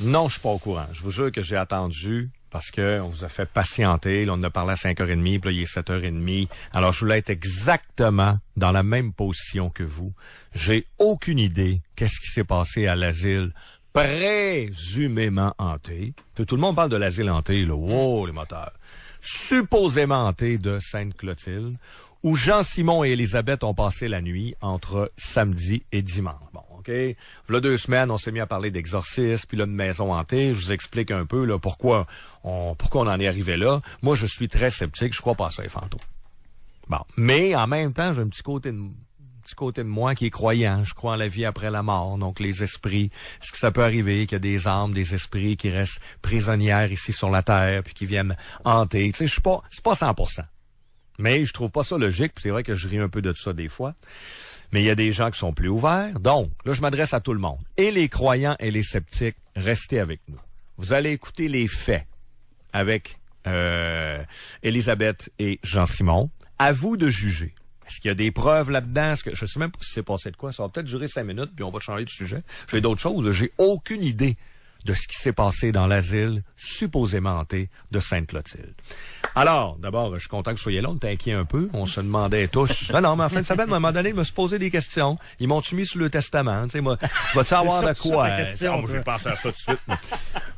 Non, je suis pas au courant. Je vous jure que j'ai attendu parce que on vous a fait patienter. Là, on a parlé à 5h30, puis là, il est 7h30. Alors, je voulais être exactement dans la même position que vous. J'ai aucune idée qu'est-ce qui s'est passé à l'asile présumément hanté. Tout le monde parle de l'asile hanté, là. Wow, les moteurs. Supposément hanté de Sainte-Clotilde, où Jean-Simon et Elisabeth ont passé la nuit entre samedi et dimanche. Bon, OK? Là, deux semaines, on s'est mis à parler d'exorcisme, puis là, de maison hantée. Je vous explique un peu là, pourquoi, on, pourquoi on en est arrivé là. Moi, je suis très sceptique. Je crois pas à ça, les fantômes. Bon. Mais en même temps, j'ai un petit côté de petit côté de moi qui est croyant. Je crois en la vie après la mort. Donc, les esprits. Est-ce que ça peut arriver qu'il y a des âmes, des esprits qui restent prisonnières ici sur la terre, puis qui viennent hanter? Tu sais, je suis pas, c'est pas 100%. Mais je trouve pas ça logique, puis c'est vrai que je ris un peu de ça des fois. Mais il y a des gens qui sont plus ouverts. Donc, là, je m'adresse à tout le monde. Et les croyants et les sceptiques, restez avec nous. Vous allez écouter les faits avec euh, Elisabeth et Jean-Simon. À vous de juger. Est-ce qu'il y a des preuves là-dedans? Est-ce que, je sais même pas si c'est passé de quoi. Ça va peut-être durer cinq minutes, puis on va changer de sujet. J'ai d'autres choses. J'ai aucune idée de ce qui s'est passé dans l'asile supposément hanté de Sainte-Clotilde. Alors, d'abord, je suis content que vous soyez là. On était inquiets un peu. On se demandait tous. Non, non, mais en fin de semaine, à un moment donné, ils me se poser des questions. Ils m'ont-tu mis sous le testament? Tu sais, moi, vas-tu avoir de quoi? Ah, j'ai pensé à ça tout de suite.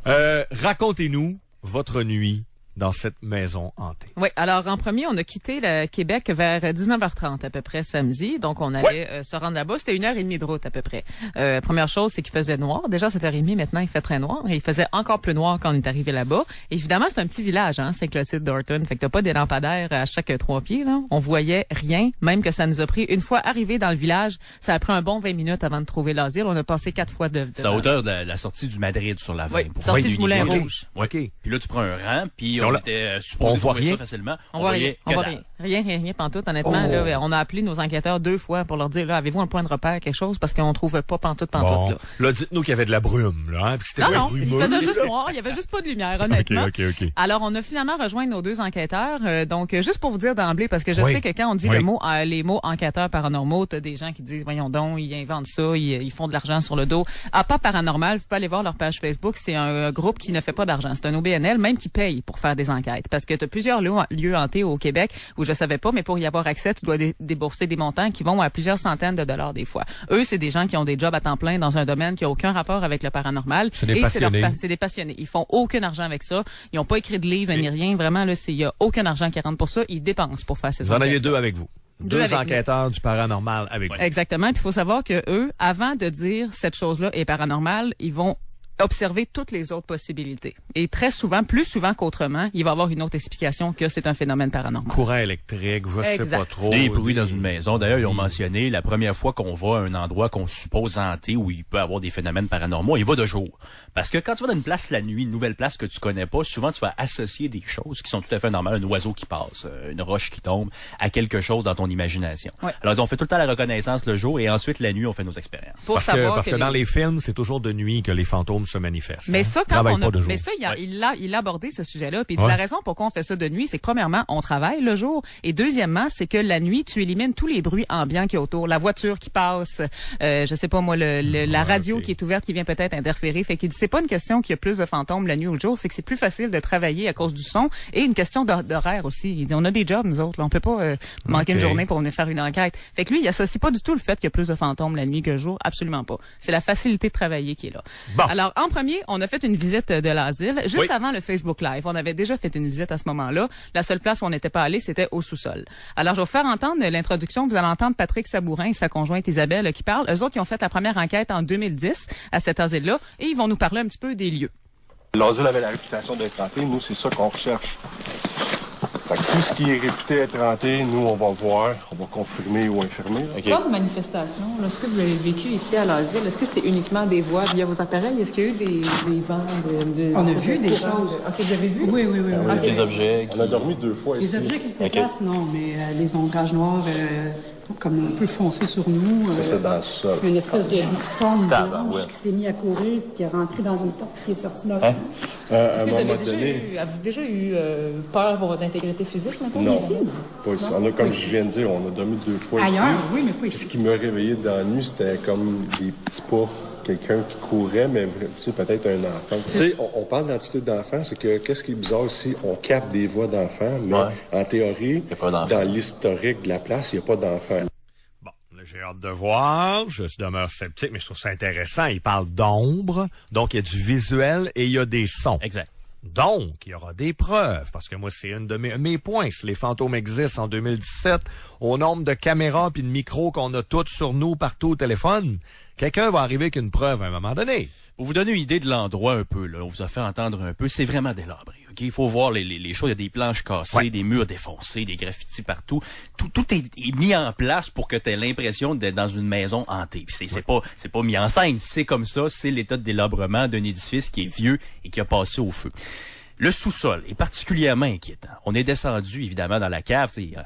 Euh, racontez-nous votre nuit dans cette maison hantée. Oui, alors en premier, on a quitté le Québec vers 19h30 à peu près samedi. Donc on allait euh, se rendre là-bas. C'était une heure et demie de route à peu près. Euh, première chose, c'est qu'il faisait noir. Déjà, 7h30, maintenant il fait très noir. Et il faisait encore plus noir quand on est arrivé là-bas. Évidemment, c'est un petit village, hein, Saint-Clotilde d'Orton. Fait que t'as pas des lampadaires à chaque trois pieds. Là. On voyait rien, même que ça nous a pris, une fois arrivé dans le village, ça a pris un bon 20 minutes avant de trouver l'asile. On a passé quatre fois de... de C'est à hauteur de la, la sortie du Madrid sur la 20. Oui, pour sortie du Moulin. Rouge. OK. Puis là, tu prends un rang, puis on on, était euh, supposé on voit rien? ça facilement. On voit rien. voyait On voit rien. Rien, rien, rien, pantoute. Honnêtement, Oh. là, on a appelé nos enquêteurs deux fois pour leur dire, là, avez-vous un point de repère, quelque chose, parce qu'on trouve pas pantoute, pantoute, Bon. là. Là, dites-nous qu'il y avait de la brume, là, hein, puis c'était Non, non, il faisait juste noir. Il y avait juste pas de lumière, honnêtement. OK, OK, OK. Alors, on a finalement rejoint nos deux enquêteurs. Euh, donc, euh, juste pour vous dire d'emblée, parce que je Oui. sais que quand on dit Oui. le mot, euh, les mots enquêteurs paranormaux, t'as des gens qui disent, voyons donc, ils inventent ça, ils, ils font de l'argent sur le dos. Ah, pas paranormal, vous pouvez aller voir leur page Facebook. C'est un euh, groupe qui ne fait pas d'argent. C'est un OBNL, même qui paye pour faire des enquêtes. Parce que t'as plusieurs lieux, lieux hantés au Québec où je savais pas, mais pour y avoir accès, tu dois dé- débourser des montants qui vont à plusieurs centaines de dollars des fois. Eux, c'est des gens qui ont des jobs à temps plein dans un domaine qui a aucun rapport avec le paranormal. C'est des pa- des passionnés. Ils font aucun argent avec ça. Ils ont pas écrit de livre ni rien. Vraiment, là, il y a aucun argent qui rentre pour ça. Ils dépensent pour faire ces Vous en enquêtes. deux avec vous. Deux enquêteurs du paranormal avec vous. Exactement. Puis il faut savoir que eux, avant de dire cette chose-là est paranormale, ils vont observer toutes les autres possibilités. Et très souvent, plus souvent qu'autrement, il va y avoir une autre explication que c'est un phénomène paranormal. Courant électrique, je sais Exact. pas trop. Des bruits dans une maison. D'ailleurs, ils ont mentionné la première fois qu'on va à un endroit qu'on suppose hanté où il peut avoir des phénomènes paranormaux, il va de jour. Parce que quand tu vas dans une place la nuit, une nouvelle place que tu connais pas, souvent tu vas associer des choses qui sont tout à fait normales, un oiseau qui passe, euh, une roche qui tombe, à quelque chose dans ton imagination. Ouais. Alors on fait tout le temps la reconnaissance le jour et ensuite la nuit on fait nos expériences. Pour Parce que, savoir parce que les- dans les films, c'est toujours de nuit que les fantômes se manifestent. Mais hein. ça, quand on a, mais ça, il a, Ouais. il a, il a abordé ce sujet-là. Puis il dit Ouais. la raison pourquoi on fait ça de nuit, c'est que premièrement, on travaille le jour, et deuxièmement, c'est que la nuit, tu élimines tous les bruits ambiants qui y a autour, la voiture qui passe, euh, je sais pas moi, le, le- la radio qui est ouverte qui vient peut-être interférer. Fait qu'il dit c'est pas une question qu'il y a plus de fantômes la nuit ou le jour, c'est que c'est plus facile de travailler à cause du son et une question d'hor- d'horaire aussi. Il dit on a des jobs nous autres, là, on peut pas euh, manquer une journée pour venir faire une enquête. Fait que lui, il associe pas du tout le fait qu'il y a plus de fantômes la nuit que le jour, absolument pas. C'est la facilité de travailler qui est là. Bon. Alors, en premier, on a fait une visite de l'asile juste Oui. avant le Facebook Live. On avait déjà fait une visite à ce moment-là. La seule place où on n'était pas allé, c'était au sous-sol. Alors, je vais vous faire entendre l'introduction. Vous allez entendre Patrick Sabourin et sa conjointe Isabelle qui parlent. Eux autres, ils ont fait la première enquête en 2010 à cet asile-là et ils vont nous parler un petit peu des lieux. L'asile avait la réputation d'être hanté. Nous, c'est ça qu'on recherche. Fait que tout ce qui est réputé être hanté, nous, on va voir, on va confirmer ou infirmer. là. Comme manifestation, ce que vous avez vécu ici à l'asile, est-ce que c'est uniquement des voix via vos appareils? Est-ce qu'il y a eu des, des vents de, On a vu des choses? OK, vous avez vu? Oui, oui, oui. oui. Des objets On a dormi deux fois Les ici. objets qui se déplacent, non, mais euh, les ombrages noirs, euh, comme un peu foncés sur nous. Ça, euh, c'est dans le sol. une espèce de forme Tabarouette. blanche qui s'est mis à courir, qui est rentré dans une porte, qui est sorti dans Hein? Euh, à un moment déjà donné, eu, avez-vous déjà eu euh, peur pour votre intégrité physique, maintenant? non. Ici? Pas ici. On a, comme je viens de dire, on a dormi deux fois Ailleurs, ici. oui, mais pas Puis ici. Ce qui m'a réveillé dans la nuit, c'était comme des petits pas quelqu'un qui courait, mais tu sais, peut-être un enfant. Tu sais, on, on parle d'identité d'enfant, c'est que qu'est-ce qui est bizarre ici, on capte des voix d'enfants, mais Ouais. en théorie, dans l'historique de la place, il n'y a pas d'enfants. Bon, là, j'ai hâte de voir. Je demeure sceptique, mais je trouve ça intéressant. Il parle d'ombre, donc il y a du visuel et il y a des sons. Exact. Donc, il y aura des preuves, parce que moi, c'est une de mes, points. Si les fantômes existent en 2017, au nombre de caméras puis de micros qu'on a toutes sur nous partout au téléphone, quelqu'un va arriver avec une preuve à un moment donné. Pour vous donner une idée de l'endroit un peu, là, on vous a fait entendre un peu, c'est vraiment délabré. Ok Il faut voir les, les, les choses. Il y a des planches cassées, Ouais. des murs défoncés, des graffitis partout. Tout, tout est, est mis en place pour que tu aies l'impression d'être dans une maison hantée. C'est c'est pas c'est pas mis en scène. C'est comme ça. C'est l'état de délabrement d'un édifice qui est vieux et qui a passé au feu. Le sous-sol est particulièrement inquiétant. On est descendu évidemment dans la cave, tu sais, euh,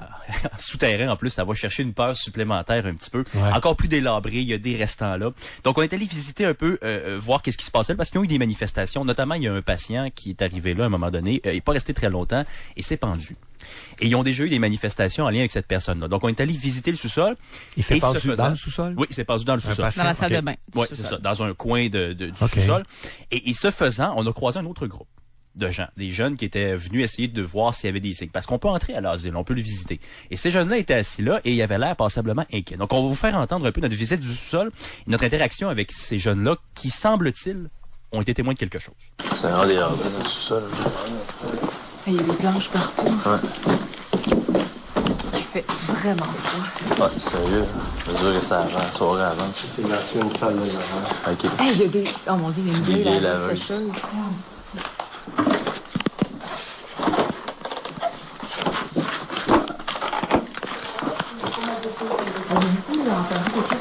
en souterrain en plus, ça va chercher une peur supplémentaire un petit peu. Ouais. Encore plus délabré, il y a des restants là. Donc on est allé visiter un peu, euh, euh, voir qu'est-ce qui se passait là, parce qu'ils ont eu des manifestations. Notamment, il y a un patient qui est arrivé là à un moment donné, euh, il n'est pas resté très longtemps et s'est pendu. Et ils ont déjà eu des manifestations en lien avec cette personne-là. Donc on est allé visiter le sous-sol. Il s'est pendu faisant- dans le sous-sol? Oui, il s'est pendu dans le sous-sol. patient? Dans la salle de bain. Oui, c'est ça, dans un coin de, de- du sous-sol. Et, et ce faisant, on a croisé un autre groupe de gens, des jeunes qui étaient venus essayer de voir s'il y avait des signes. Parce qu'on peut entrer à l'asile, on peut le visiter. Et ces jeunes-là étaient assis là et ils avaient l'air passablement inquiets. Donc, on va vous faire entendre un peu notre visite du sous-sol, et notre interaction avec ces jeunes-là qui, semble-t-il, ont été témoins de quelque chose. C'est vraiment délabré dans le sous-sol. Il y a des planches partout. Ouais. Il fait vraiment froid. Ouais, sérieux. Je veux dire que ça avant, la soirée avant. C'est l'ancienne salle de lavage. OK. Hey, il y a des. Oh mon dieu, il y a une Des vieille vieilles laveuse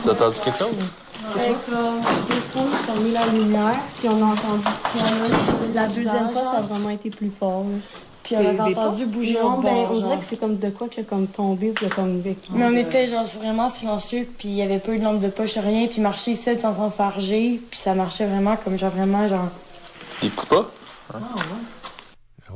T'as entendu quelque chose? Fait comme des fois, ils ont mis la lumière, puis on a entendu piano. La deuxième fois, ça a vraiment été plus fort. là. Puis on des entendu bouger qui non, ben, bord, on dirait genre. que c'est comme de quoi qui a comme tombé, puis il a comme vécu. Mais on était genre vraiment silencieux, puis il y avait pas eu de lampe de poche, rien, puis marcher ici sans s'enfarger, puis ça marchait vraiment comme genre vraiment genre. Des petits pas? Ah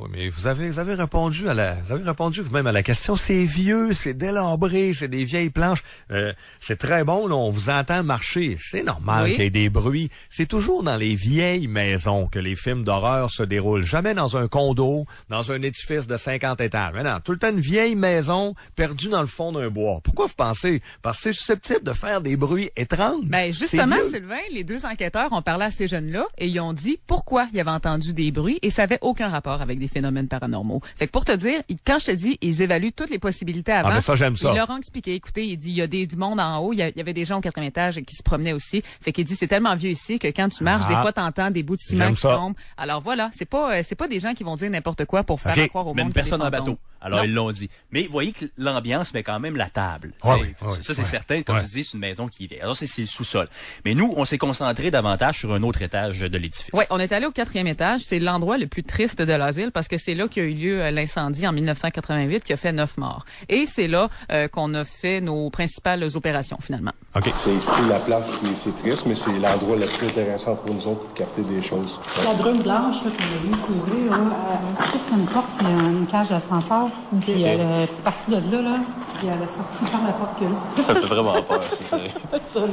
Oui, mais vous avez, vous avez répondu à la, vous avez répondu vous-même à la question. C'est vieux, c'est délabré, c'est des vieilles planches. Euh, c'est très bon, là, on vous entend marcher. C'est normal Oui. qu'il y ait des bruits. C'est toujours dans les vieilles maisons que les films d'horreur se déroulent. Jamais dans un condo, dans un édifice de 50 étages. Mais non, tout le temps une vieille maison perdue dans le fond d'un bois. Pourquoi vous pensez? Parce que c'est susceptible de faire des bruits étranges. Ben justement. Sylvain, les deux enquêteurs ont parlé à ces jeunes-là et ils ont dit pourquoi ils avaient entendu des bruits et ça avait aucun rapport avec des phénomènes paranormaux. Fait que pour te dire, quand je te dis, ils évaluent toutes les possibilités avant. Ah, mais ça, j'aime ça. Ils leur ont expliqué, écoutez, il dit, il y a des, du monde en haut, il y, a- il y avait des gens au quatrième étage qui se promenaient aussi. Fait qu'il dit, c'est tellement vieux ici que quand tu marches, Ah. des fois, t'entends des bouts de ciment J'aime qui ça. tombent. Alors voilà, c'est pas, euh, c'est pas des gens qui vont dire n'importe quoi pour faire croire au Même monde des personne en bateau. Alors, Non. ils l'ont dit. Mais vous voyez que l'ambiance met quand même la table. Ouais, oui, ça, oui, ça, c'est ouais. certain. Comme Ouais. tu dis, c'est une maison qui est vieille. Alors, c'est c'est le sous-sol. Mais nous, on s'est concentré davantage sur un autre étage de l'édifice. Ouais, on est allé au quatrième étage. C'est l'endroit le plus triste de l'asile parce que c'est là qu'a eu lieu euh, l'incendie en 1988 qui a fait neuf morts. Et c'est là euh, qu'on a fait nos principales opérations finalement. OK. C'est ici la place qui est c'est triste, mais c'est l'endroit le plus intéressant pour nous autres pour capter des choses. La brume blanche qu'on a vu couvrir, là, euh, c'est une porte, c'est une cage d'ascenseur. Puis elle est partie de là, là, puis elle est sortie par la porte que là. Ça fait vraiment peur, c'est sérieux. Ça, là.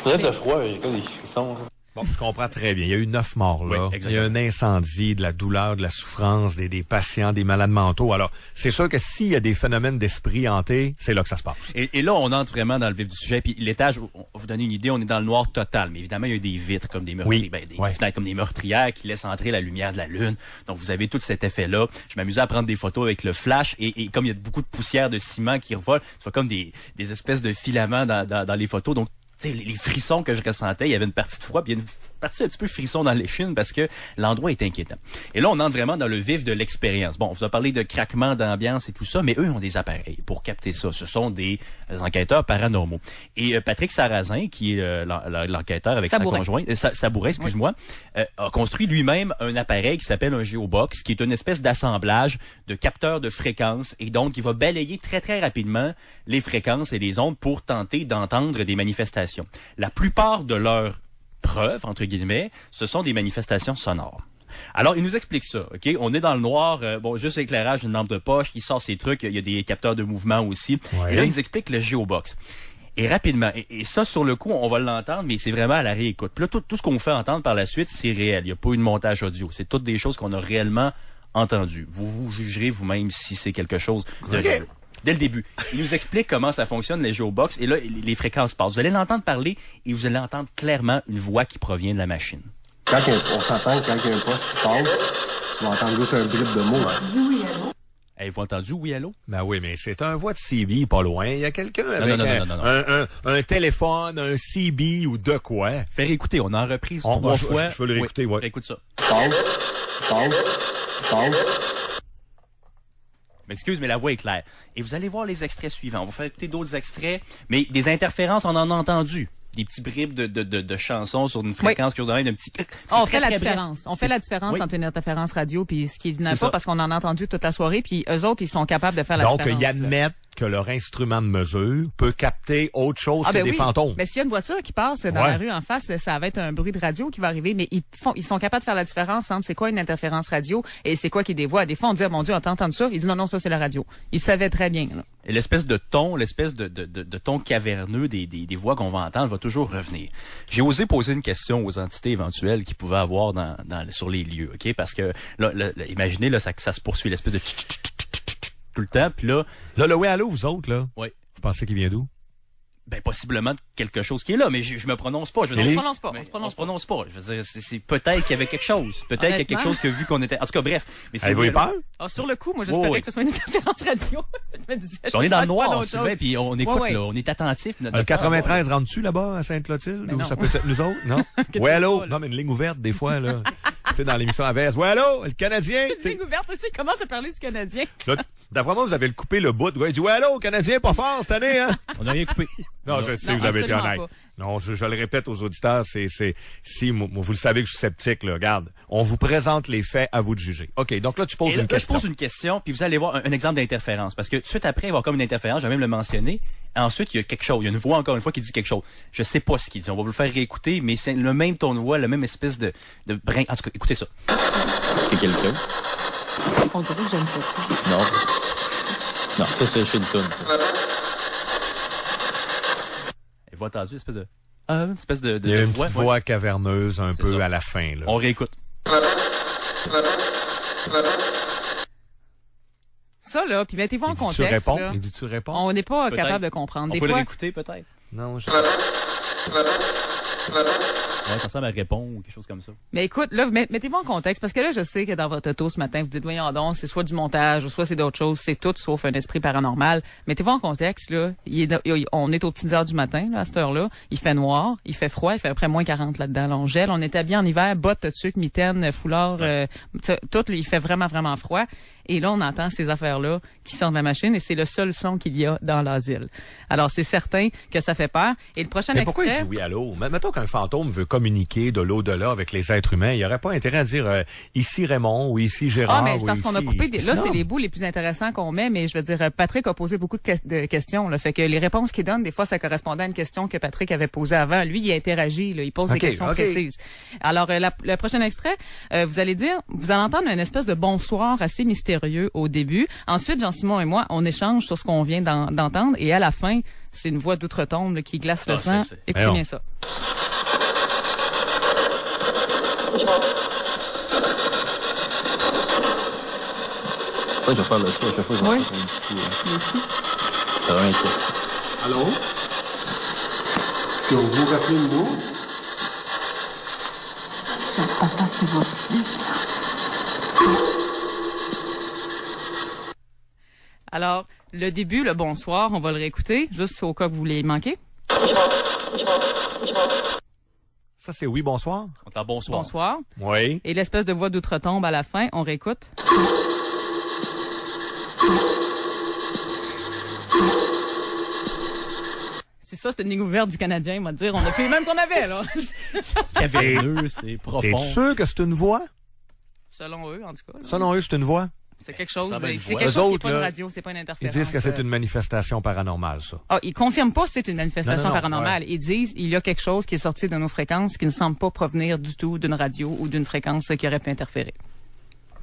C'est vrai que le froid, j'ai comme des frissons. là. Bon, je comprends très bien. Il y a eu neuf morts là. Oui, Il y a un incendie, de la douleur, de la souffrance, des, des patients, des malades mentaux. Alors, c'est sûr que s'il y a des phénomènes d'esprit hanté, c'est là que ça se passe. Et, et là, on entre vraiment dans le vif du sujet. Puis l'étage, on va vous donner une idée, on est dans le noir total. Mais évidemment, il y a des vitres comme des meurtrières, Oui, ben, des ouais. fenêtres comme des meurtrières qui laissent entrer la lumière de la lune. Donc, vous avez tout cet effet-là. Je m'amusais à prendre des photos avec le flash. Et, et comme il y a beaucoup de poussière de ciment qui revole, c'est comme des, des espèces de filaments dans, dans, dans les photos. Donc, les, les frissons que je ressentais, il y avait une partie de froid, puis il y a une partie un petit peu frisson dans l'échine parce que l'endroit est inquiétant. Et là, on entre vraiment dans le vif de l'expérience. Bon, on vous a parlé de craquement d'ambiance et tout ça, mais eux ont des appareils pour capter ça. Ce sont des euh, enquêteurs paranormaux. Et euh, Patrick Sarrazin, qui est euh, l'en- l'en- l'enquêteur avec Sabourin. sa conjointe, euh, Sa- Sabourin, excuse-moi, euh, a construit lui-même un appareil qui s'appelle un Geobox, qui est une espèce d'assemblage de capteurs de fréquences et donc il va balayer très très rapidement les fréquences et les ondes pour tenter d'entendre des manifestations. La plupart de leurs preuves, entre guillemets, ce sont des manifestations sonores. Alors, il nous explique ça, OK? On est dans le noir, euh, bon, juste éclairage, une lampe de poche, il sort ses trucs, il y a des capteurs de mouvement aussi. Ouais. Et là, il nous explique le Geobox. Et rapidement. Et, et ça, sur le coup, on va l'entendre, mais c'est vraiment à la réécoute. Puis là, tout, tout ce qu'on fait entendre par la suite, c'est réel. Il n'y a pas eu de montage audio. C'est toutes des choses qu'on a réellement entendues. Vous vous jugerez vous-même si c'est quelque chose de réel. Dès le début. Il nous explique comment ça fonctionne, les jeux au box. Et là, les fréquences passent. Vous allez l'entendre parler et vous allez entendre clairement une voix qui provient de la machine. Quand on s'entend que quand il y a un poste qui passe, tu vas entendre juste un bride de mots. hein. Avez-vous entendu oui, allô? Ben oui, mais c'est un voix de CB pas loin. Il y a quelqu'un avec non, non, un, non, non, non. Un, un- un téléphone, un CB ou de quoi? Faire écouter. On a en reprise On- trois fois. je veux le réécouter, ouais. Écoute ça. Passe, passe, passe. M'excuse, mais la voix est claire. Et vous allez voir les extraits suivants. On va faire écouter d'autres extraits, mais des interférences, on en a entendu. Des petits bribes de, de, de, de chansons sur une fréquence qui ont même un petit... On très, fait la différence. On fait la différence entre une interférence radio puis ce qui n'est pas ça. parce qu'on en a entendu toute la soirée puis eux autres ils sont capables de faire la Donc, différence. ils admettent que leur instrument de mesure peut capter autre chose Ah que ben des oui. fantômes. Mais s'il y a une voiture qui passe dans Ouais. la rue en face, ça va être un bruit de radio qui va arriver, mais ils font, ils sont capables de faire la différence entre c'est quoi une interférence radio et c'est quoi qui des voix. Des fois, on dit, Ah, mon Dieu, on t'a entendu ça? Ils disent, non, non, ça, c'est la radio. Ils savaient très bien, là. Et l'espèce de ton, l'espèce de, de, de, de ton caverneux des, des, des voix qu'on va entendre va toujours revenir. J'ai osé poser une question aux entités éventuelles qu'ils pouvaient avoir dans, dans, sur les lieux, OK? Parce que, là, là, imaginez, là, ça, ça se poursuit, l'espèce de tout le temps, puis là, Là, le oui, allô, vous autres, là. Oui. Vous pensez qu'il vient d'où? Ben, possiblement quelque chose qui est là, mais je, je me prononce pas. Je veux On dire, se prononce pas, on se prononce on se prononce pas. Je veux dire, c'est, c'est peut-être qu'il y avait quelque chose. Peut-être qu'il y a quelque chose que vu qu'on était, en tout cas, bref. Mais c'est Avez-vous eu peur? Ah, sur le coup, moi, j'espérais Oh, oui. que ce soit une interférence radio. je me disais, on est dans le pas noir, vrai, puis on écoute, ouais. là, on est attentif. notre- Le notre- 93 rentre-tu là-bas à Sainte-Clotilde? Mais Ou ça peut être nous autres? Non? oui, allô? Non, mais une ligne ouverte, des fois, là. tu sais, dans l'émission AVS. Oui, allô? Le Canadien? Ligne ouverte aussi, commence à parler du Canadien. D'après moi, vous avez le coupé le bout. Ouais, il dit, oui, allô? Canadien, pas fort cette année, hein? On a rien coupé. Non, je sais, Non, vous avez été honnête. Non, je, je le répète aux auditeurs, c'est, c'est, si, moi, vous le savez que je suis sceptique, là, regarde. On vous présente les faits, à vous de juger. OK, donc là, tu poses Et une là, je question. pose une question, puis vous allez voir un, un exemple d'interférence. Parce que tout de suite après, il va y avoir comme une interférence, je vais même le mentionner. Ensuite, il y a quelque chose. Il y a une voix, encore une fois, qui dit quelque chose. Je sais pas ce qu'il dit. On va vous le faire réécouter, mais c'est le même ton de voix, le même espèce de, de brin. En tout cas, écoutez ça. C'est quelqu'un? On dirait que j'aime pas ça. Non. Non, ça, c'est chez le tune, ça. Et vous entendez une espèce de, ah, une espèce de, de, Il y a une voix. petite ouais. caverneuse un peu ça. à la fin, là. On réécoute. Ça, là, puis mettez-vous en Il dit-tu contexte. réponds? là. Il dit-tu réponds? On n'est pas capable de comprendre. On Des peut fois, réécouter, peut-être? Non, je... Ouais, ça ressemble à répondre ou quelque chose comme ça. Mais écoute, là, met- mettez-vous en contexte, parce que là, je sais que dans votre auto ce matin, vous dites, voyons donc, c'est soit du montage, ou soit c'est d'autres choses, c'est tout sauf un esprit paranormal. Mettez-vous en contexte, là. Il est, il- on est aux petites heures du matin, là, à cette heure-là. Il fait noir, il fait froid, il fait à peu près moins 40 là-dedans. Là, on gèle, on est habillé en hiver, bottes, tuque, mitaine, foulard, euh, tout, il fait vraiment, vraiment froid. Et là, on entend ces affaires-là qui sortent de la machine, et c'est le seul son qu'il y a dans l'asile. Alors, c'est certain que ça fait peur. Et le prochain Mais pourquoi il dit oui, allô? Mettons qu'un fantôme veut communiquer de l'au-delà avec les êtres humains. Il n'y aurait pas intérêt à dire euh, ici Raymond ou ici Gérard. Ah, mais c'est ou parce qu'on a coupé des... Là, c'est les bouts les plus intéressants qu'on met, mais je veux dire, euh, Patrick a posé beaucoup de, ques- de questions. Là, fait que les réponses qu'il donne, des fois, ça correspondait à une question que Patrick avait posée avant. Lui, il interagit, là, il pose des questions précises. Alors, euh, la- le prochain extrait, euh, vous allez dire, vous allez entendre une espèce de bonsoir assez mystérieux au début. Ensuite, Jean-Simon et moi, on échange sur ce qu'on vient d'en- d'entendre, et à la fin, c'est une voix d'outre-tombe là, qui glace le Ah, sang. c'est- c'est- Écoutez bien ça. Ça, je vais faire le saut à chaque fois Oui. vais faire un petit, Moi aussi. Ça va inquiéter. Allô? Est-ce que vous vous rappelez de nous? J'ai le papa qui va. Alors, le début, le bonsoir, on va le réécouter, juste au cas que vous l'ayez manqué. Ça, c'est oui, bonsoir? On bonsoir. Bonsoir. Oui. Et l'espèce de voix d'outre-tombe à la fin, on réécoute. C'est ça, c'est une ligne ouverte du Canadien, il va dire. On a plus les mêmes qu'on avait, là. Caverneux, c'est T'es profond. sûr que c'est une voix? Selon eux, en tout cas. là. Selon eux, c'est une voix? C'est quelque chose, c'est quelque chose qui n'est autres, pas une radio, c'est pas une Ils interférence. disent que c'est euh. une manifestation paranormale, ça. Ah, ils confirment pas que c'est une manifestation Non, non, non, paranormale. Ils disent il y a quelque chose qui est sorti de nos fréquences qui ne semble pas provenir du tout d'une radio ou d'une fréquence qui aurait pu interférer.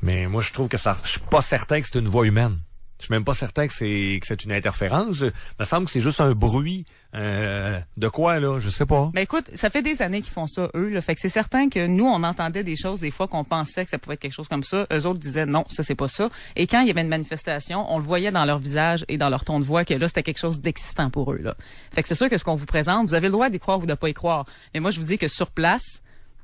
Mais moi, je trouve que ça, je suis pas certain que c'est une voix humaine. Je suis même pas certain que c'est que c'est une interférence. Il me semble que c'est juste un bruit. Euh, de quoi, là? Je sais pas. Ben écoute, ça fait des années qu'ils font ça, eux. Fait que c'est certain que nous, on entendait des choses des fois qu'on pensait que ça pouvait être quelque chose comme ça. Eux autres disaient non, ça c'est pas ça. Et quand il y avait une manifestation, on le voyait dans leur visage et dans leur ton de voix que là, c'était quelque chose d'excitant pour eux. Là. Fait que c'est sûr que ce qu'on vous présente, vous avez le droit d'y croire ou de pas y croire. Mais moi, je vous dis que sur place,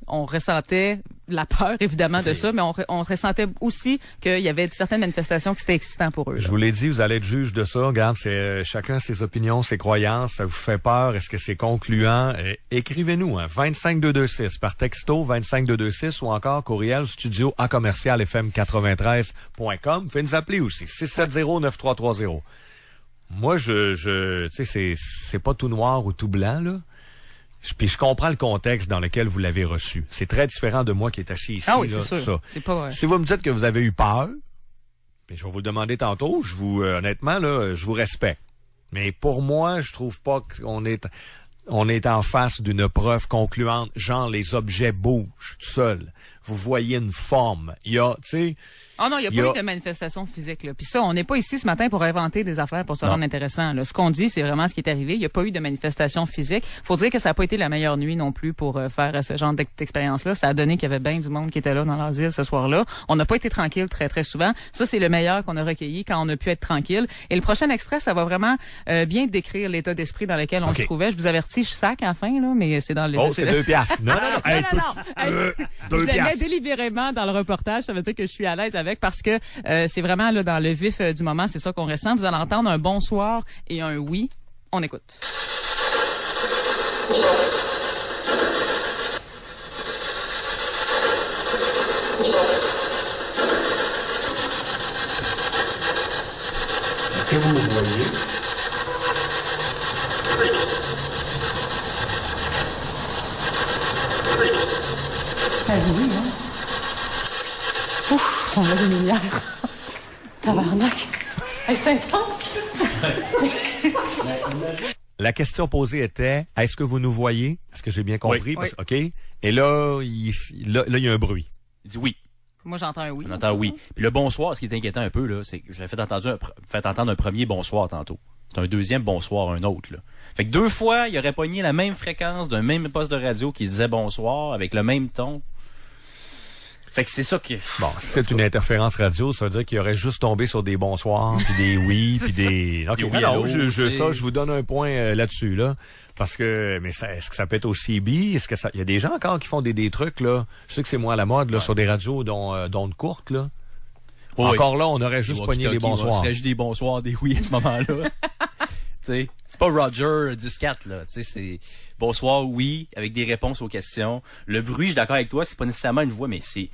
on ressentait la peur, évidemment, de ça, mais on, on ressentait aussi qu'il y avait certaines manifestations qui étaient excitantes pour eux. Je vous l'ai dit, vous allez être juge de ça. Regarde, c'est euh, chacun ses opinions, ses croyances. Ça vous fait peur? Est-ce que c'est concluant? Euh, Écrivez-nous, hein, 25226 par texto 25226 ou encore courriel studio à commercial fm93.com. Vous pouvez nous appeler aussi, 670-9330. Moi, je, je tu sais, c'est, c'est pas tout noir ou tout blanc, là. Puis je comprends le contexte dans lequel vous l'avez reçu. C'est très différent de moi qui est assis ici. Ah oui, là, c'est sûr. ça. C'est pas... Si vous me dites que vous avez eu peur, puis je vais vous le demander tantôt, je vous euh, honnêtement là, je vous respecte. Mais pour moi, je trouve pas qu'on est on est en face d'une preuve concluante, genre les objets bougent seuls. Vous voyez une forme. Il y a, tu sais, Ah non, il n'y a y pas a- eu de manifestation physique. Là. Puis ça, on n'est pas ici ce matin pour inventer des affaires pour se Non. rendre intéressant. Là. Ce qu'on dit, c'est vraiment ce qui est arrivé. Il n'y a pas eu de manifestation physique. faut dire que ça n'a pas été la meilleure nuit non plus pour euh, faire euh, ce genre d'ex- d'expérience-là. Ça a donné qu'il y avait bien du monde qui était là dans l'asile ce soir-là. On n'a pas été tranquille très, très souvent. Ça, c'est le meilleur qu'on a recueilli quand on a pu être tranquille. Et le prochain extrait, ça va vraiment euh, bien décrire l'état d'esprit dans lequel on se trouvait. Je vous avertis, je sac à la fin, là, mais c'est dans le... oh, c'est deux piastres. Non, non, non. Hey, non, non. Hey, je deux délibérément dans le reportage. Ça veut dire que je suis à l'aise avec parce que euh, c'est vraiment là dans le vif euh, du moment. C'est ça qu'on ressent. Vous allez entendre un bonsoir et un oui. On écoute. Est-ce que vous me voyez? Ça dit oui, hein? Ouf, on a des lumières. Tabarnak. Hey, c'est intense. La question posée était est-ce que vous nous voyez? Est-ce que j'ai bien compris? Oui. Parce- OK. Et là, il, là, là, il y a un bruit. Il dit oui. Moi, j'entends un oui. On entend oui. Puis le bonsoir, ce qui est inquiétant un peu, là, c'est que j'avais fait entendre un, pr- fait entendre un premier bonsoir tantôt. C'est un deuxième bonsoir, un autre, là. Fait que deux fois, il aurait pogné la même fréquence d'un même poste de radio qui disait bonsoir avec le même ton. Fait que c'est ça qui. Bon, si c'est une interférence radio, ça veut dire qu'il aurait juste tombé sur des bonsoirs, puis des oui, puis des. Ok, Des oui, allô, je, je, ça, je vous donne un point euh, là-dessus là, parce que, mais ça, est-ce que ça peut être au CB Est-ce que ça, il y a des gens encore qui font des, des trucs là. Je sais que c'est moins à la mode là sur des radios dont euh, d'ondes courtes là. Oui. Encore là, on aurait juste pogné les bonsoirs. Il juste des bonsoirs, des oui à ce moment-là. tu sais, c'est pas Roger 10-4, là. Tu sais, c'est bonsoir, oui, avec des réponses aux questions. Le bruit, je suis d'accord avec toi, c'est pas nécessairement une voix, mais c'est,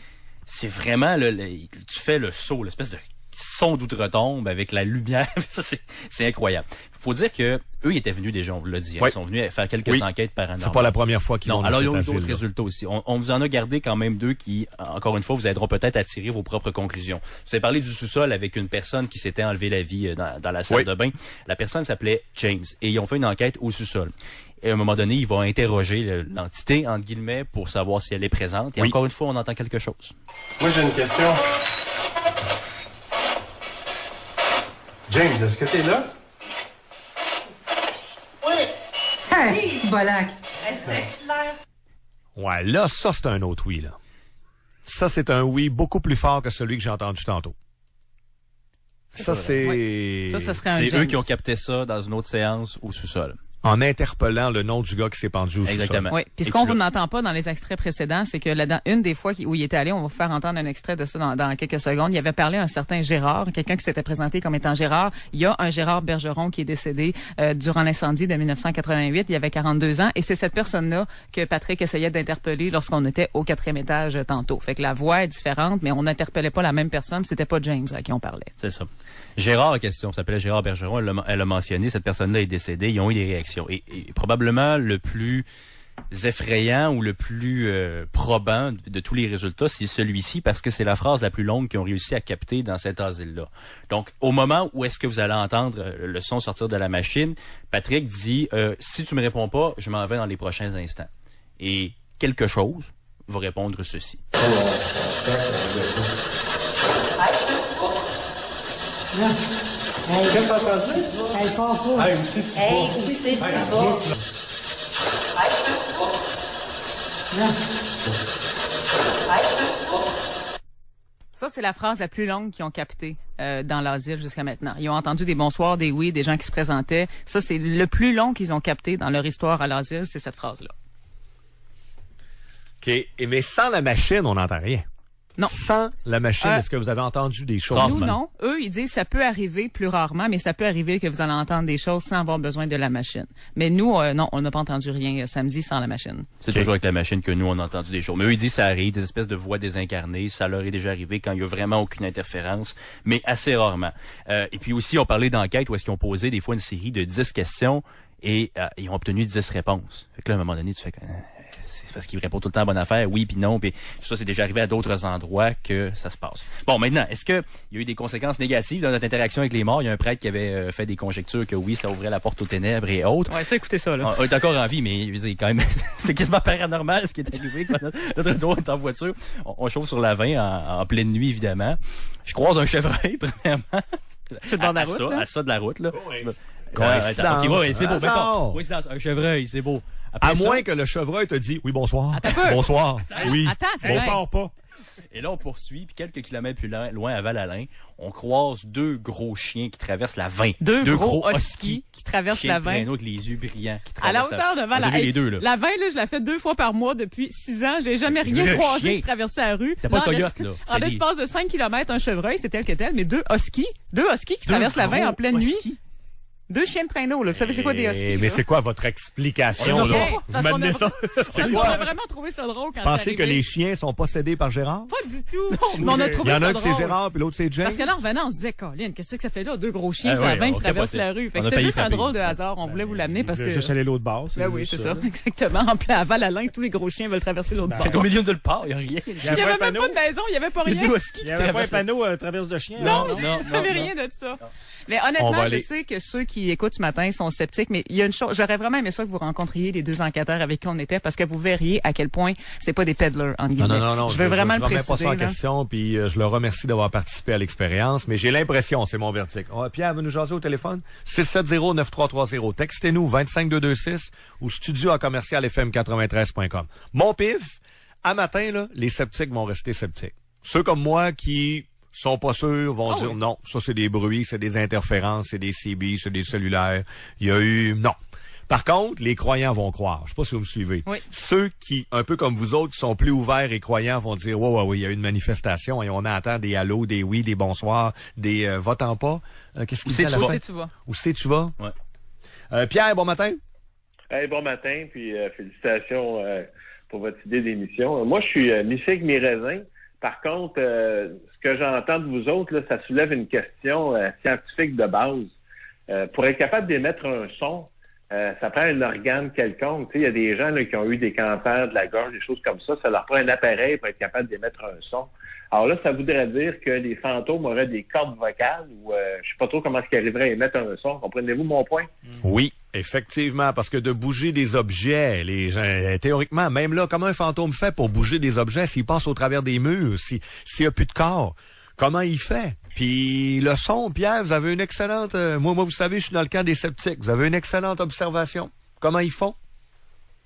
c'est vraiment, le, le- tu fais le saut, l'espèce de son d'outre-tombe avec la lumière. Ça, c'est, c'est incroyable. Faut dire que eux, ils étaient venus déjà, on vous l'a dit. hein. Oui. Ils sont venus faire quelques Oui. enquêtes paranormales. C'est pas la première fois qu'ils dans alors il y a eu d'autres résultats aussi. On, on vous en a gardé quand même deux qui, encore une fois, vous aideront peut-être à tirer vos propres conclusions. Vous avez parlé du sous-sol avec une personne qui s'était enlevé la vie euh, dans, dans la salle Oui. de bain. La personne s'appelait James et ils ont fait une enquête au sous-sol. Et à un moment donné, ils vont interroger le- l'entité, entre guillemets, pour savoir si elle est présente. Et Oui. encore une fois, on entend quelque chose. Moi, j'ai une question. James, est-ce que t'es là? Hey, c'est bolac. Ouais, là, ça c'est un autre oui là. Ça c'est un oui beaucoup plus fort que celui que j'ai entendu tantôt. Ça c'est Ça, ça serait un C'est eux James. qui ont capté ça dans une autre séance au sous-sol. En interpellant le nom du gars qui s'est pendu au. Exactement. Oui. Puis ce qu'on vous n'entend pas dans les extraits précédents, c'est que là, dans une des fois où il était allé, on va vous faire entendre un extrait de ça dans, dans quelques secondes. Il avait parlé à un certain Gérard, quelqu'un qui s'était présenté comme étant Gérard. Il y a un Gérard Bergeron qui est décédé euh, durant l'incendie de 1988. Il avait 42 ans et c'est cette personne-là que Patrick essayait d'interpeller lorsqu'on était au quatrième étage euh, tantôt. Fait que la voix est différente, mais on n'interpellait pas la même personne. C'était pas James à qui on parlait. C'est ça. Gérard, en question, s'appelait Gérard Bergeron, elle l'a elle l'a mentionné, cette personne-là est décédée, ils ont eu des réactions. Et, probablement le plus effrayant ou le plus euh, probant de, tous les résultats, c'est celui-ci, parce que c'est la phrase la plus longue qu'ils ont réussi à capter dans cet asile-là. Donc, au moment où est-ce que vous allez entendre euh, le son sortir de la machine, Patrick dit, euh, si tu me réponds pas, je m'en vais dans les prochains instants. Et quelque chose va répondre ceci. Hey, pas pas. Hey, où c'est tu Hey, vas? où c'est tu Hey, vas? dis-moi que tu vas- Ça, c'est la phrase la plus longue qu'ils ont captée euh, dans l'asile jusqu'à maintenant. Ils ont entendu des bonsoirs, des oui, des gens qui se présentaient. Ça, c'est le plus long qu'ils ont capté dans leur histoire à l'asile, c'est cette phrase-là. OK. Et, mais sans la machine, on n'entend rien. Non. Sans la machine, Euh, est-ce que vous avez entendu des choses? Nous, non. Eux, ils disent ça peut arriver plus rarement, mais ça peut arriver que vous allez entendre des choses sans avoir besoin de la machine. Mais nous, euh, non, on n'a pas entendu rien euh, samedi sans la machine. C'est toujours avec la machine que nous, on a entendu des choses. Mais eux, ils disent que ça arrive, des espèces de voix désincarnées. Ça leur est déjà arrivé quand il y a vraiment aucune interférence, mais assez rarement. Euh, et puis aussi, on parlait d'enquête où est-ce qu'ils ont posé des fois une série de 10 questions et euh, ils ont obtenu 10 réponses. Fait que là, à un moment donné, tu fais que... euh, c'est parce qu'ils répondent tout le temps à bonne affaire, oui puis non, puis ça c'est déjà arrivé à d'autres endroits que ça se passe. Bon, maintenant, est-ce que il y a eu des conséquences négatives dans notre interaction avec les morts? Il y a un prêtre qui avait euh, fait des conjectures que oui, ça ouvrait la porte aux ténèbres et autres. Ouais, ça, écoutez ça, là. On, on est encore en vie, mais je veux dire, quand même, c'est quasiment paranormal ce qui est arrivé quand notre, tour est en voiture. On, on chauffe sur la 20 en, en pleine nuit, évidemment. Je croise un chevreuil, premièrement. Sur le bord de la À route, ça, là? à ça de la route, là. Coïncidence. Euh, ok, ouais, c'est beau. Mettons, coïncidence, un chevreuil, c'est beau. Après À ça- moins que le chevreuil te dit oui, bonsoir. Attends. Bonsoir. Oui. Attends, c'est Bonsoir pas. Et là, on poursuit, puis quelques kilomètres plus loin, loin à Val-Alain, on croise deux gros chiens qui traversent la 20. Deux, gros, huskies qui traversent la de 20. traîneau avec les yeux brillants. Qui À la traversent hauteur de On Val a vu les deux, là. La 20, là, je la fais deux fois par mois depuis six ans. J'ai jamais rien croisé chien. qui traversait la rue. C'était pas en coyote, là. En l'espace de 5 km, un chevreuil, c'est tel que tel, mais deux huskies, deux huskies qui Deux traversent la 20 en gros pleine nuit. Huskies. Deux chiens de traîneau, là. Vous savez, c'est quoi des huskies? Eh, Mais là? c'est quoi votre explication, là? c'est Vous m'amenez ça? C'est quoi? a vraiment trouvé ça drôle quand c'est Pensez que les chiens sont possédés par Gérard? Pas du tout. mais on a Il trouvé y en a ça un qui c'est drôle. Gérard, puis l'autre c'est James. Parce que là, en revenant, on se disait, Colin, qu'est-ce que ça fait là? Deux gros chiens, Ah c'est à 20 on qui traversent la rue. Fait On que c'était juste un drôle de hasard. On voulait vous l'amener parce que. Juste aller l'autre bord. Ben oui, c'est ça. Exactement. En plein à Val-Alain, tous les gros chiens veulent traverser l'autre C'est bord. au milieu de le port, il y a rien. Il y avait même pas de maison, il y avait pas Il rien. huskies Il n'y avait pas un panneau à traverse de chien. Non, non, il n'y avait rien de ça. Mais On honnêtement, je aller- sais que ceux qui écoutent ce matin sont sceptiques, mais il y a une chose, j'aurais vraiment aimé ça que vous rencontriez les deux enquêteurs avec qui on était, parce que vous verriez à quel point c'est pas des peddlers, Non, guillemets. non, non, non. Je veux vraiment je, le remets pas préciser. ça en question, puis euh, je le remercie d'avoir participé à l'expérience, mais j'ai l'impression, c'est mon verdict. Oh, Pierre, veut nous jaser au téléphone? 670-9330. Textez-nous 25226 ou studio à commercial fm93.com. Mon pif, à matin, là, les sceptiques vont rester sceptiques. Ceux comme moi qui sont pas sûrs vont Ah dire oui. non, ça c'est des bruits, c'est des interférences, c'est des CB, c'est des cellulaires. Il y a eu non. Par contre, les croyants vont croire. Je sais pas si vous me suivez. Oui. Ceux qui, un peu comme vous autres, qui sont plus ouverts et croyants vont dire, ouais, ouais, ouais, il y a eu une manifestation et on attend des hallos, des oui, des bonsoirs, des euh, votants pas. Euh, Qu'est-ce qu'il dit à c'est la tu fin? Tu vas? Où c'est tu vas? Ouais. Euh, Pierre, bon matin. Hey, bon matin, puis euh, félicitations euh, pour votre idée d'émission. Moi, je suis euh, mi-figue, mi-raisin. Par contre, euh, que j'entends de vous autres, là, ça soulève une question euh, scientifique de base. Euh, pour être capable d'émettre un son, euh, ça prend un organe quelconque. Il y a des gens là, qui ont eu des cancers de la gorge, des choses comme ça. Ça leur prend un appareil pour être capable d'émettre un son. Alors là, ça voudrait dire que les fantômes auraient des cordes vocales ou euh, je sais pas trop comment est-ce qu'ils arriveraient à émettre un son. Comprenez-vous mon point? Oui, effectivement, parce que de bouger des objets, les gens, euh, théoriquement, même là, comment un fantôme fait pour bouger des objets s'il passe au travers des murs, si- s'il n'y a plus de corps? Comment il fait? Puis le son, Pierre, vous avez une excellente... euh, moi, moi, vous savez, je suis dans le camp des sceptiques. Vous avez une excellente observation. Comment ils font?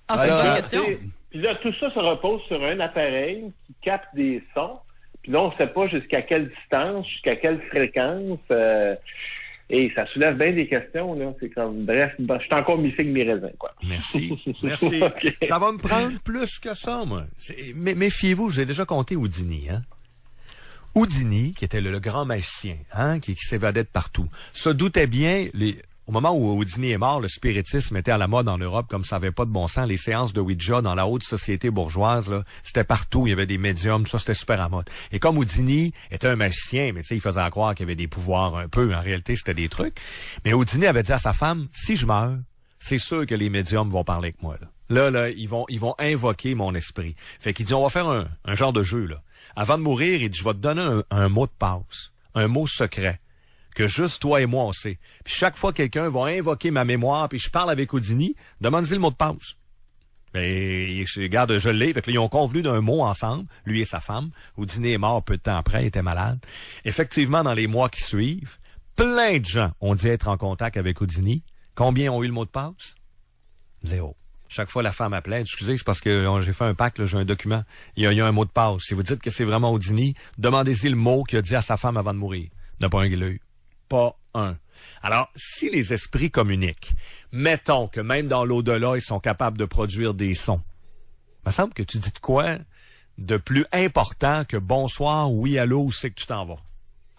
Ah, c'est une bonne euh, question. Puis là, tout ça se repose sur un appareil qui capte des sons. Puis là, on ne sait pas jusqu'à quelle distance, jusqu'à quelle fréquence. euh, et ça soulève bien des questions. là. C'est comme, bref, ben, je suis encore mi-figue, mi-raisin, quoi. Merci. Merci. Ça va me prendre plus que ça, moi. Méfiez-vous, j'ai déjà compté Houdini, hein. Houdini, qui était le, grand magicien, hein, qui, s'évadait de partout, se doutait bien, au moment où Houdini est mort, le spiritisme était à la mode en Europe comme ça avait pas de bon sens. Les séances de Ouija dans la haute société bourgeoise, c'était partout. Il y avait des médiums, ça c'était super à mode. Et comme Houdini était un magicien, mais tu il faisait croire qu'il avait des pouvoirs un peu. En réalité, c'était des trucs. Mais Houdini avait dit à sa femme, si je meurs, c'est sûr que les médiums vont parler avec moi. Là, là, là, ils vont, ils vont invoquer mon esprit. Fait qu'il dit, on va faire un, un genre de jeu là. Avant de mourir, il dit, je vais te donner un, mot de passe, un mot secret que juste toi et moi on sait. Puis chaque fois que quelqu'un va invoquer ma mémoire, puis je parle avec Houdini, demande-lui le mot de passe. Je regarde, je l'ai. Fait que là, ils ont convenu d'un mot ensemble, lui et sa femme. Houdini est mort peu de temps après, il était malade. Effectivement, dans les mois qui suivent, Plein de gens ont dit être en contact avec Houdini. Combien ont eu le mot de passe? Zéro. Chaque fois, la femme appelait. Excusez, c'est parce que euh, j'ai fait un pacte, j'ai un document. Il y, a, un mot de passe. Si vous dites que c'est vraiment Houdini, demandez-y le mot qu'il a dit à sa femme avant de mourir. Il pas un qu'il. Pas un. Alors, si les esprits communiquent, mettons que même dans l'au-delà, ils sont capables de produire des sons. Il me semble que tu dis de quoi de plus important que bonsoir, oui, allô, où c'est que tu t'en vas?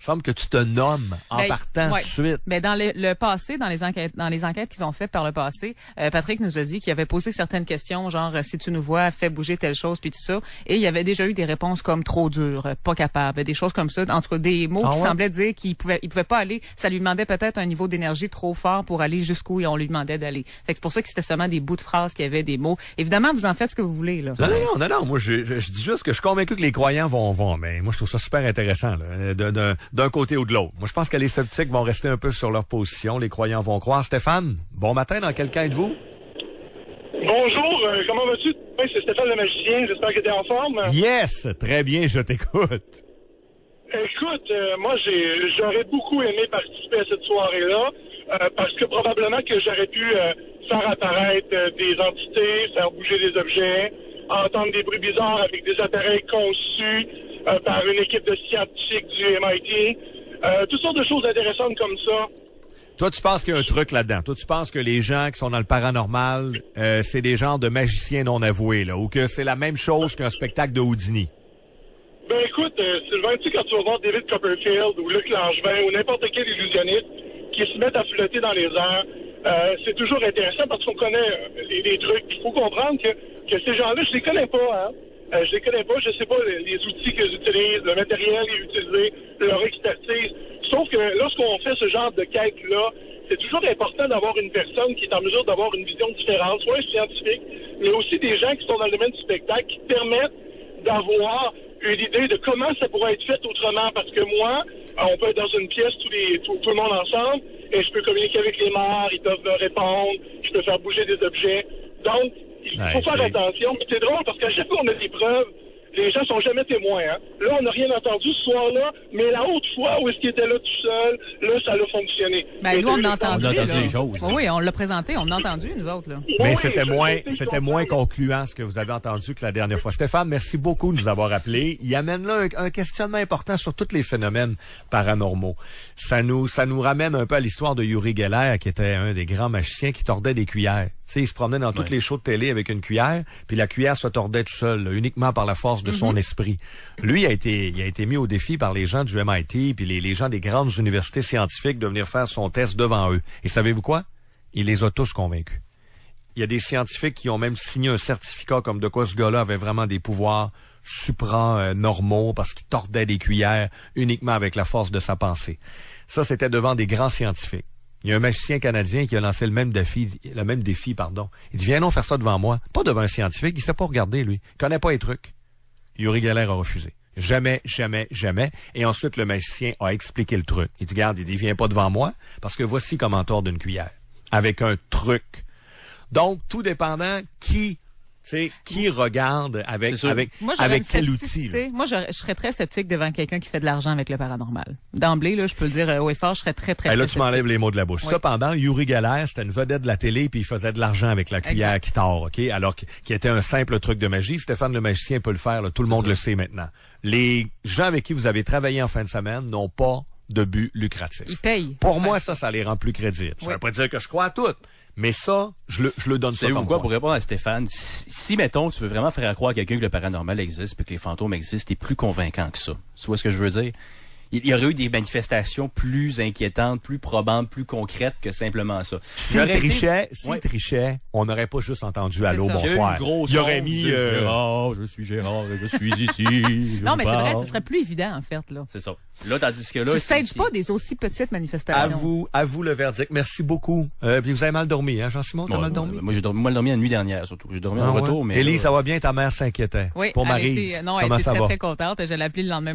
Semble que tu te nommes en Ben, partant ouais. tout de suite. Mais dans le, le passé, dans les enquêtes, dans les enquêtes qu'ils ont faites par le passé, euh, Patrick nous a dit qu'il avait posé certaines questions, genre euh, si tu nous vois, fais bouger telle chose, puis tout ça, et il y avait déjà eu des réponses comme trop dur, euh, pas capable, des choses comme ça, en tout cas des mots Ah qui ouais? semblaient dire qu'il pouvait, il pouvait pas aller. Ça lui demandait peut-être un niveau d'énergie trop fort pour aller jusqu'où on lui demandait d'aller. Fait que c'est pour ça que c'était seulement des bouts de phrases qui avaient des mots. Évidemment, vous en faites ce que vous voulez là. Non, non, non, non, non. Moi, je, je, je dis juste que je suis convaincu que les croyants vont, vont. Mais moi, je trouve ça super intéressant, là, de- de- d'un côté ou de l'autre. Moi, je pense que les sceptiques vont rester un peu sur leur position. Les croyants vont croire. Stéphane, bon matin. Dans quel camp êtes-vous? Bonjour, euh, comment vas-tu? Oui, c'est Stéphane le magicien, j'espère que tu es en forme. Yes! Très bien, je t'écoute. Écoute, euh, moi j'aurais beaucoup aimé participer à cette soirée-là euh, parce que probablement que j'aurais pu faire apparaître des entités, faire bouger des objets, entendre des bruits bizarres avec des appareils conçus euh, par une équipe de scientifiques du MIT, euh, toutes sortes de choses intéressantes comme ça. Toi, tu penses qu'il y a un truc là-dedans. Toi, tu penses que les gens qui sont dans le paranormal, euh, c'est des genres de magiciens non avoués, là, ou que c'est la même chose qu'un spectacle de Houdini? Ben écoute, euh, Sylvain, tu sais, quand tu vas voir David Copperfield ou Luc Langevin ou n'importe quel illusionniste qui se mettent à flotter dans les airs, euh, c'est toujours intéressant parce qu'on connaît les, les trucs. Il faut comprendre que, que ces gens-là, je les connais pas, hein. Je les connais pas, je sais pas les, les outils qu'ils le matériel qu'ils utilisent, leur expertise. Sauf que lorsqu'on fait ce genre de quête-là, c'est toujours important d'avoir une personne qui est en mesure d'avoir une vision différente, soit un scientifique, mais aussi des gens qui sont dans le domaine du spectacle, qui permettent d'avoir une idée de comment ça pourrait être fait autrement. Parce que moi, on peut être dans une pièce, tous les, tout, tout le monde ensemble, et je peux communiquer avec les morts, ils peuvent me répondre, je peux faire bouger des objets. Donc, il Ouais, faut faire attention. C'est drôle parce qu'à chaque fois qu'on a des preuves, les gens sont jamais témoins. Hein. Là, on n'a rien entendu ce soir-là, mais la autre fois où est-ce qu'il était là tout seul, là, ça a fonctionné. Ben, nous, on a entendu. On a entendu là. des choses, Oui, on l'a présenté, on a entendu, nous autres, là. Mais Oui, c'était moins, c'était moins concluant ce que vous avez entendu que la dernière fois. Stéphane, merci beaucoup de nous avoir appelés. Il amène là un, un questionnement important sur tous les phénomènes paranormaux. Ça nous, ça nous ramène un peu à l'histoire de Yuri Geller, qui était un des grands magiciens qui tordait des cuillères. Sais, il se promenait dans toutes les shows de télé avec une cuillère, puis la cuillère se tordait tout seul, là, uniquement par la force de son esprit. Lui a été, il a été mis au défi par les gens du MIT, puis les, les gens des grandes universités scientifiques de venir faire son test devant eux. Et savez-vous quoi? Il les a tous convaincus. Il y a des scientifiques qui ont même signé un certificat comme de quoi ce gars-là avait vraiment des pouvoirs supra-normaux parce qu'il tordait des cuillères uniquement avec la force de sa pensée. Ça, c'était devant des grands scientifiques. Il y a un magicien canadien qui a lancé le même défi, le même défi, pardon. Il dit, viens non faire ça devant moi. Pas devant un scientifique, il sait pas regarder, lui. Il connaît pas les trucs. Yuri Geller a refusé. Jamais, jamais, jamais. Et ensuite, le magicien a expliqué le truc. Il dit, garde, il dit, viens pas devant moi, parce que voici comment tordre une cuillère. Avec un truc. Donc, tout dépendant qui, sais, qui regarde avec, avec, Moi, avec quel outil. là? Moi, j'aurais- je serais très sceptique devant quelqu'un qui fait de l'argent avec le paranormal. D'emblée, là, je peux le dire euh, haut et fort, je serais très, très, Hey, là, très tu m'enlèves les mots de la bouche. Oui. Cependant, Yuri Geller, c'était une vedette de la télé, puis il faisait de l'argent avec la cuillère Exact. qui tord, OK? Alors qu- qui était un simple truc de magie. Stéphane le magicien peut le faire, là. tout le monde le sait maintenant. Les gens avec qui vous avez travaillé en fin de semaine n'ont pas de but lucratif. Ils payent. Pour moi, ça, ça les rend plus crédibles. Ça Oui. veut pas dire que je crois à tout, mais ça, je le, je le donne ça Savez-vous comme quoi, quoi. pour répondre à Stéphane, si, si, mettons, tu veux vraiment faire croire à quelqu'un que le paranormal existe puis que les fantômes existent, t'es plus convaincant que ça. Tu vois ce que je veux dire? Il y aurait eu des manifestations plus inquiétantes, plus probantes, plus concrètes que simplement ça. S'il été- trichait, Ouais. trichait, on n'aurait pas juste entendu allô, ça. Bonsoir. Il aurait mis, euh, Gérard, je suis Gérard et je suis ici. je Non, mais c'est vrai, ce serait plus évident, en fait, là. C'est ça. Là, tandis que là, tu stages pas des aussi petites manifestations. à vous, à vous le verdict. Merci beaucoup. Euh, puis vous avez mal dormi, hein, Jean-Simon? T'as Ouais, mal dormi? ouais, Moi, j'ai dormi, moi, dormi la nuit dernière, surtout. J'ai dormi Ah en ouais? retour, mais. Élise, là- ça va bien? Ta mère s'inquiétait. Oui, Pour été- non, elle Comment était ça très, contente. Je l'ai appelée le lendemain